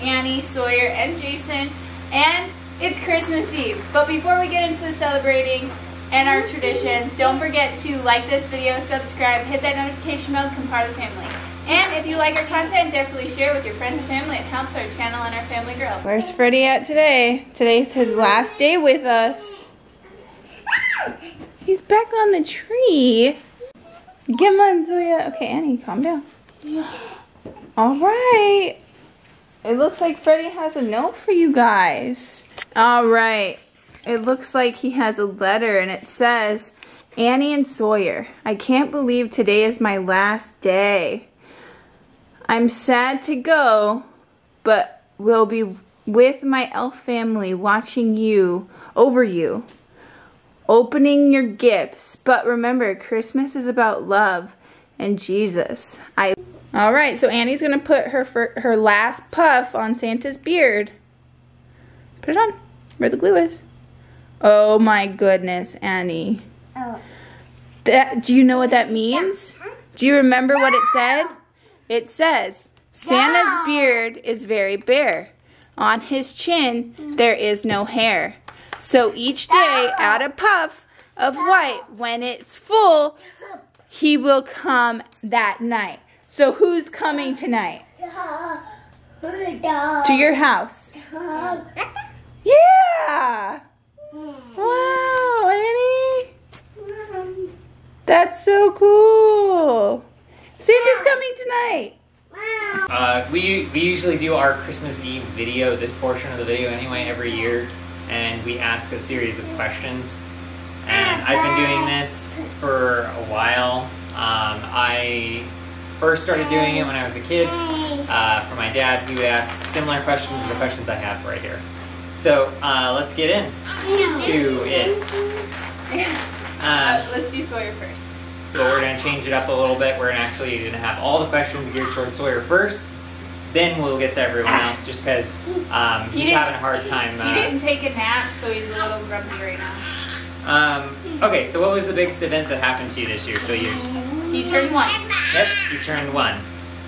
Annie, Sawyer, and Jason. And it's Christmas Eve. But before we get into the celebrating and our traditions, don't forget to like this video, subscribe, hit that notification bell, become part of the family. And if you like our content, definitely share with your friends and family. It helps our channel and our family grow. Where's Freddy at today? Today's his last day with us. He's back on the tree. Come on, Zoya. Okay, Annie, calm down. All right. It looks like Freddy has a note for you guys. All right. It looks like he has a letter and it says, Annie and Sawyer, I can't believe today is my last day. I'm sad to go, but will be with my elf family watching you, over you, opening your gifts. But remember, Christmas is about love and Jesus. I. All right, so Annie's gonna put her her last puff on Santa's beard. Put it on, where the glue is. Oh my goodness, Annie. Oh. That, do you know what that means? Do you remember what it said? It says, Santa's beard is very bare. On his chin, mm. there is no hair. So each day, add a puff of white. When it's full, he will come that night. So who's coming tonight? To your house. Yeah! Wow, Annie! That's so cool! Santa's coming tonight. Uh, we, we usually do our Christmas Eve video, this portion of the video anyway, every year. And we ask a series of questions. And I've been doing this for a while. Um, I first started doing it when I was a kid. Uh, for my dad, he would ask similar questions to the questions I have right here. So uh, let's get in to it. Uh, let's do Sawyer first but we're going to change it up a little bit. We're actually going to have all the questions geared towards Sawyer first. Then we'll get to everyone else, just because um, he's having a hard time. Uh, he didn't take a nap, so he's a little grumpy right now. Um, okay, so what was the biggest event that happened to you this year? So you. He turned one. Yep, you turned one.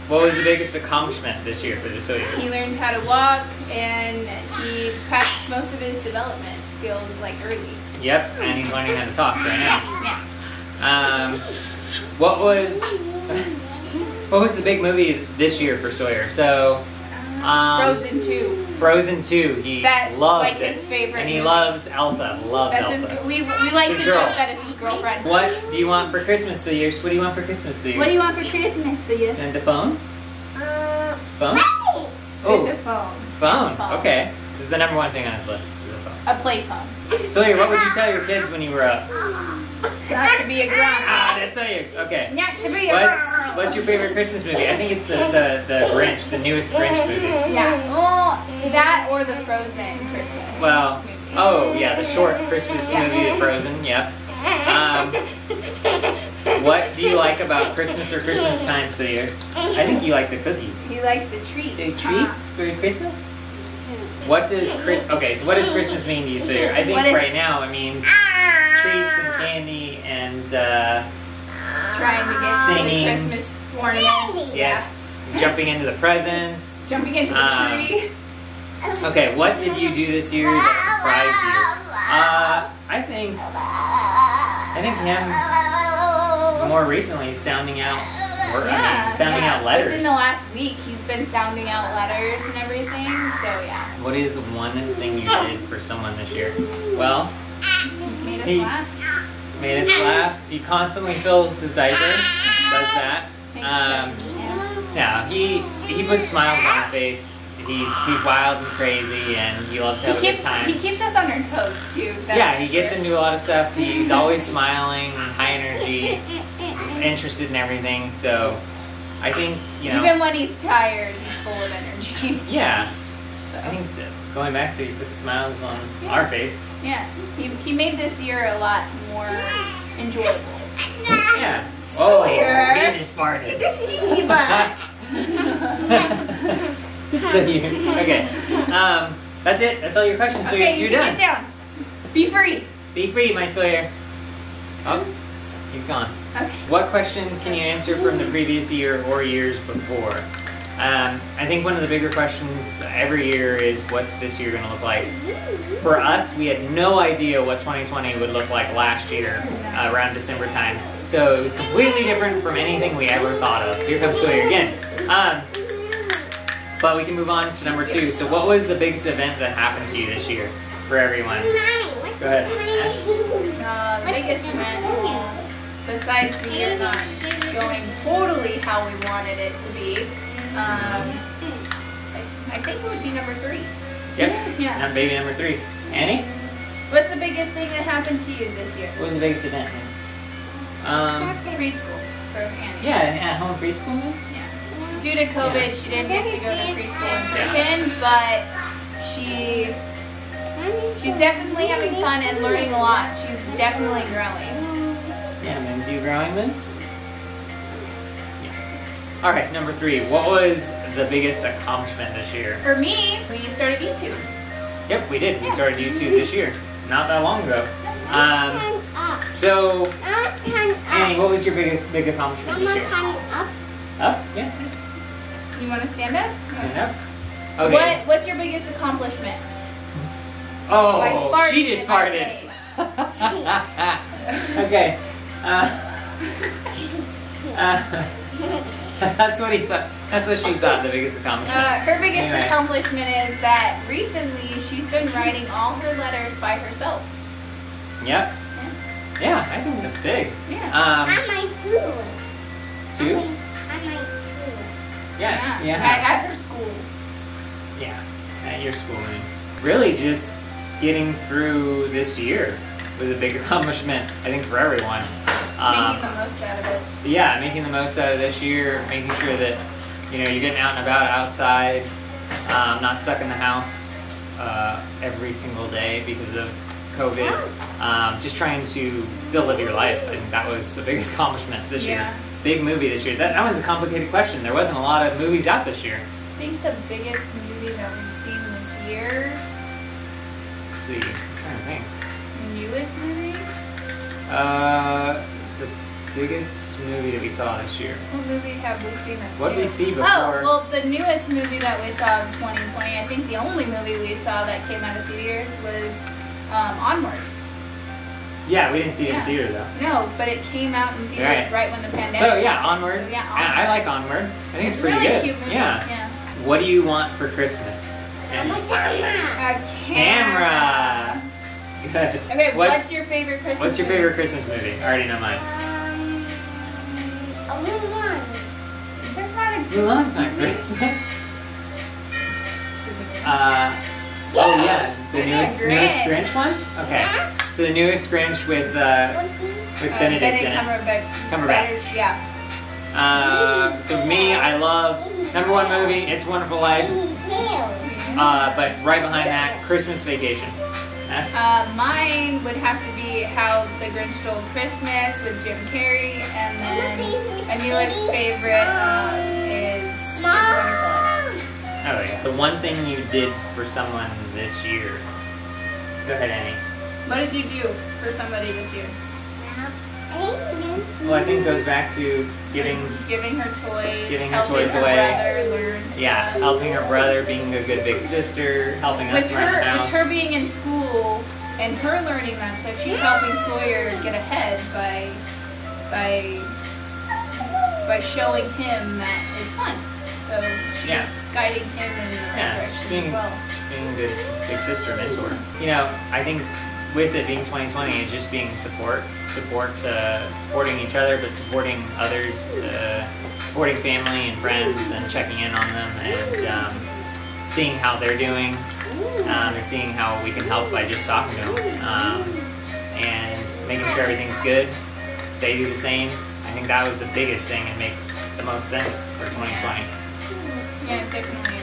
What was the biggest accomplishment this year for the Sawyer? He learned how to walk, and he practiced most of his development skills like early. Yep, and he's learning how to talk right now. Yeah. Um, what was what was the big movie this year for Sawyer? So, um, Frozen Two. Frozen Two. He That's loves like it. his favorite. And he movie. loves Elsa. Loves That's Elsa. His, we we like his to girl. joke that it's his girlfriend. What do you want for Christmas, Sawyer? What do you want for Christmas, Sawyer? What do you want for Christmas, Sawyer? And the phone. Uh, phone. Oh, it's a phone. Phone. phone. Okay. This is the number one thing on his list. A play phone. Sawyer, what would you tell your kids when you were up? Not to be a grunt. Ah, that's Sawyer's. Okay. Not to be a what's, What's your favorite Christmas movie? I think it's the, the, the Grinch, the newest Grinch movie. Yeah. Well, that or the Frozen Christmas. Well, movie. oh yeah, the short Christmas movie, The Frozen. Yep. Um, what do you like about Christmas or Christmas time, Sawyer? I think you like the cookies. He likes the treats. The treats for Christmas? What does okay? So what does Christmas mean to you, Sawyer? I think right now it means treats and candy and uh, trying to get singing Christmas ornaments. Yes, yeah. jumping into the presents. Jumping into the um, tree. Okay, what did you do this year that surprised you? Uh, I think I think him more recently sounding out yeah, I mean, sounding yeah. out letters. Within the last week, he's been sounding out letters and everything. So yeah. What is one thing you did for someone this year? Well, made us he laugh. Made us laugh. He constantly fills his diaper. Does that. Um, yeah, he he puts smiles on his face. He's he's wild and crazy, and he loves to have he keeps, a good time. He keeps us on our toes too. Yeah, he gets into a lot of stuff. He's always smiling, high energy, interested in everything. So I think you know. Even when he's tired, he's full of energy. Yeah. So I think going back to he puts smiles on yeah. our face. Yeah, he, he made this year a lot more enjoyable. Yeah. Oh, he just farted. The stinky butt. okay. Um, that's it. That's all your questions. So okay, you're, you done. Get down. Be free. Be free, my Sawyer. Oh, he's gone. Okay. What questions can you answer from the previous year or years before? Um, I think one of the bigger questions every year is what's this year going to look like? For us, we had no idea what 2020 would look like last year uh, around December time. So it was completely different from anything we ever thought of. Here comes Sawyer again. Um, but we can move on to number two. So, what was the biggest event that happened to you this year for everyone? Go ahead. Uh, the biggest event, besides the going totally how we wanted it to be, um, I, I think it would be number three. Yep. Yeah. Now, baby number three. Annie, What's the biggest thing that happened to you this year? what was the biggest event? Um, Preschool for Annie. yeah, at home preschool. Yeah. Due to COVID, Yeah. she didn't get to go to preschool in person, but she she's definitely having fun and learning a lot. She's definitely growing. Yeah, Moons, you growing, Moons? Yeah. All right, number three. What was the biggest accomplishment this year? For me, we started YouTube. Yep, we did. We started YouTube this year, not that long ago. Um, so, Annie, what was your big big accomplishment this year? Up? Yeah. You want to stand up? Stand up. Okay. What What's your biggest accomplishment? Oh, she just in my farted. okay. Uh, uh, that's what he thought. That's what she thought. The biggest accomplishment. Uh, her biggest Anyway. accomplishment is that recently she's been writing all her letters by herself. Yep. Yeah, I think that's big. Yeah. Um, two. two. I might Yeah. At, Yeah. at her school. Yeah. At your school. Really, just getting through this year was a big accomplishment. I think for everyone. Making the most out of it. yeah, making the most out of this year, making sure that you know you're getting out and about outside, um, not stuck in the house uh, every single day because of COVID. Um, just trying to still live your life. I think that was the biggest accomplishment this Yeah. year. Big movie this year. That, that one's a complicated question. There wasn't a lot of movies out this year. I think the biggest movie that we've seen this year, Let's see. I'm trying to think. newest movie. Uh, biggest movie that we saw this year. What movie have we seen that's What new? we see before? Oh, well, the newest movie that we saw in 2020, I think the only movie we saw that came out of theaters was um, Onward. Yeah, we didn't see it Yeah. in theater though. No, but it came out in theaters Right. right, when the pandemic. So yeah, onward. So, yeah, I, I like onward. I think it's, It's, pretty really good. cute movie. Yeah. yeah. What do you want for Christmas? I'm a camera. A Camera. Good. Okay, what's, what's, your favorite Christmas? what's your movie? favorite Christmas movie? I already know mine. A one. That's not a Mulan's not Christmas. Uh, oh yeah, the newest, newest Grinch. One. Okay, so the newest Grinch with uh, with Uh, Benedict in it. Cumberbatch. Cumberbatch. Yeah. Uh, so me, I love number one movie. It's a Wonderful Life. Uh, but right behind that, Christmas Vacation. Huh? Uh, mine would have to be How the Grinch Stole Christmas with Jim Carrey, and then my newest favorite um, is It's Wonderful Life. Oh yeah. The one thing you did for someone this year. Go ahead, Annie. What did you do for somebody this year? Well, I think it goes back to giving, Giving her toys, Giving her toys her away. brother learn yeah, stuff. helping her brother, being a good big sister, helping us With around her, the house. with her being in school and her learning that stuff, she's helping Sawyer get ahead by by by showing him that it's fun. So she's Yeah. guiding him in the right yeah, direction being, as well. being a good big sister mentor. You know, I think with it being 2020, it's just being support, support, uh, supporting each other, but supporting others, uh, supporting family and friends, and checking in on them, and um, seeing how they're doing, um, and seeing how we can help by just talking to them, um, and making sure everything's good. They do the same. I think that was the biggest thing. It makes the most sense for 2020. Yeah, definitely.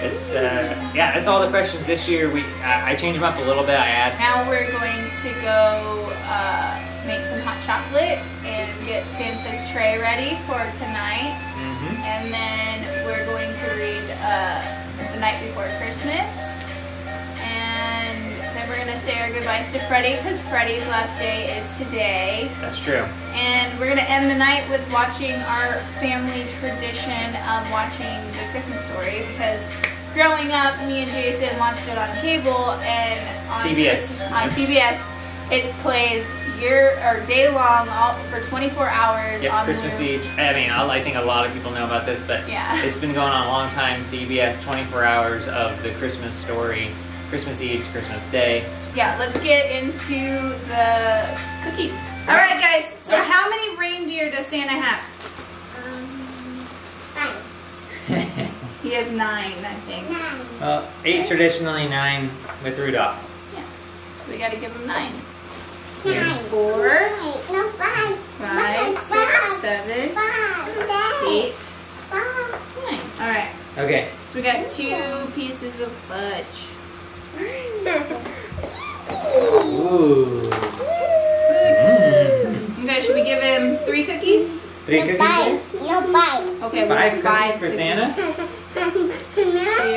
It's uh, yeah, that's all the questions this year. We I, I changed them up a little bit. I add Now we're going to go uh, make some hot chocolate and get Santa's tray ready for tonight. hmm And then we're going to read uh, The Night Before Christmas. And then we're going to say our goodbyes to Freddy because Freddy's last day is today. That's true. And we're gonna end the night with watching our family tradition of watching the Christmas story because growing up, me and Jason watched it on cable and on TBS. on TBS. It plays year or day long, all for 24 hours Yep, on Christmas Eve. I mean, I I think a lot of people know about this, but Yeah. it's been going on a long time. TBS, 24 hours of the Christmas story, Christmas Eve to Christmas Day. Yeah, let's get into the cookies. All right, guys. So, how many reindeer does Santa have? He has nine, I think. nine, well, eight traditionally, nine with Rudolph. Yeah. So we got to give him nine. Here's nine. Four, Wait, no, five. five, Five, six, seven, Five. eight, Five. nine. All right. Okay. So we got two pieces of fudge. Ooh. Mm. Okay, should we give him three cookies? Three cookies there? No bite. Okay, we'll Five give cookies five for Santa?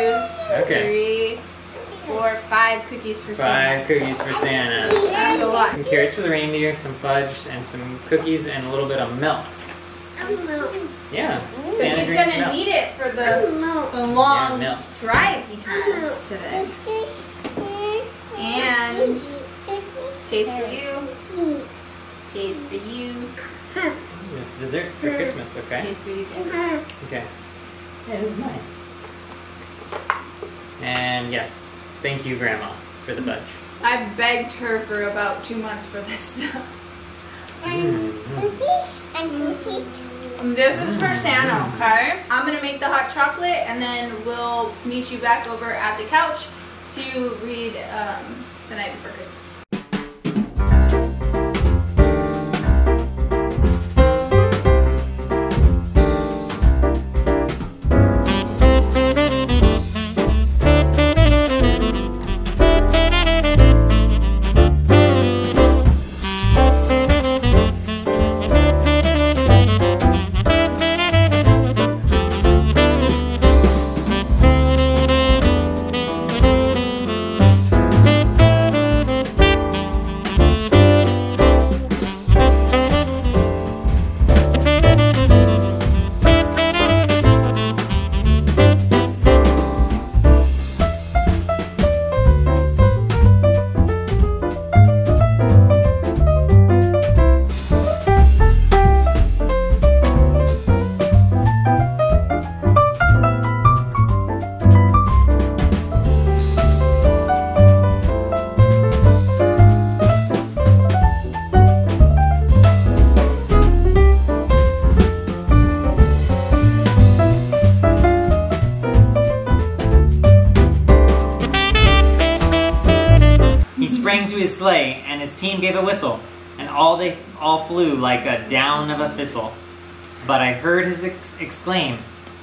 Two, Okay. three, four, five cookies for Five Santa. cookies for Santa. That's a lot. Some carrots for the reindeer, some fudge, and some cookies, and a little bit of milk. Milk. Yeah. Because he's gonna need it for the, No. the long Yeah, milk. drive he has today. And taste for you. Taste for you. It's dessert for Christmas, okay? Taste for you. Okay. Yeah, this is mine. And yes, thank you, Grandma, for the fudge. I've begged her for about two months for this stuff. Cookies and cookies. This is for Santa, okay? I'm gonna make the hot chocolate and then we'll meet you back over at the couch to read um, The Night Before Christmas. Sleigh, and his team gave a whistle, and all they all flew like a down of a thistle. But I heard his ex- exclaim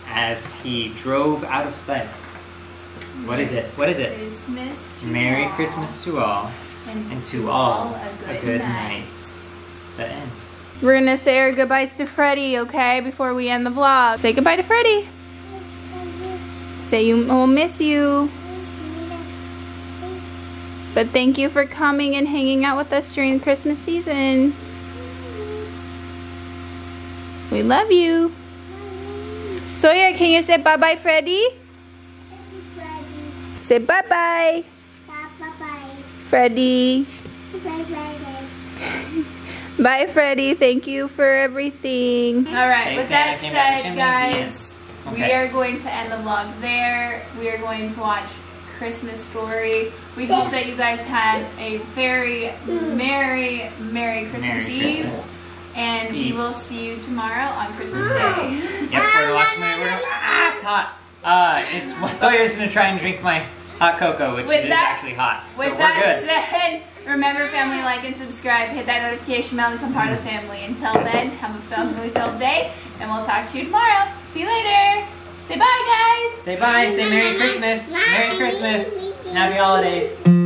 as he drove out of sight. What is it? What is it? Christmas to Merry all, Christmas to all, and, and to all a good night. The end. We're gonna say our goodbyes to Freddy, okay, before we end the vlog. Say goodbye to Freddy. Say you we'll miss you. But thank you for coming and hanging out with us during the Christmas season. We love you. So yeah, can you say bye-bye, Freddy? Say bye-bye, Bye-bye. Freddy. Bye-bye. Bye, Freddy. Thank you for everything. All right. Okay, with that came down the said, guys, the end. we are going to end the vlog there. We are going to watch Christmas Story. We hope that you guys had a very merry, merry Christmas Merry Eve. Christmas. And we will see you tomorrow on Christmas Day. Yep, we're watching my. We're, ah, it's hot. Uh, it's. Toya's gonna try and drink my hot cocoa, which With is that- actually hot. With so we're that good. said, remember family, like and subscribe, hit that notification bell to become part of the family. Until then, have a family filled day, and we'll talk to you tomorrow. See you later. Say bye, guys. Say bye. Say Merry Christmas. Merry Christmas. Happy holidays.